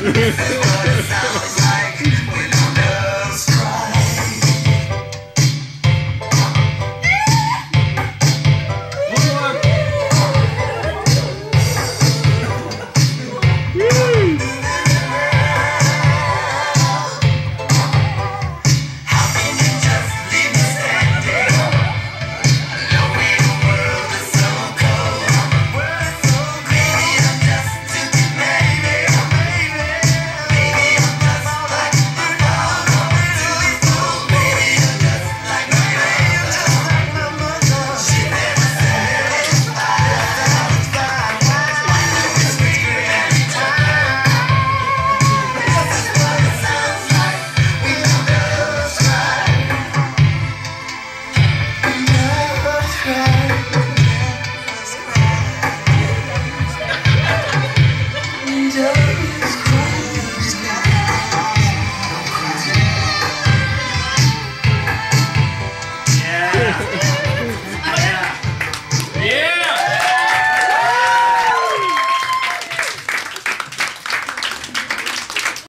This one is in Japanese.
すごい!